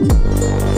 Música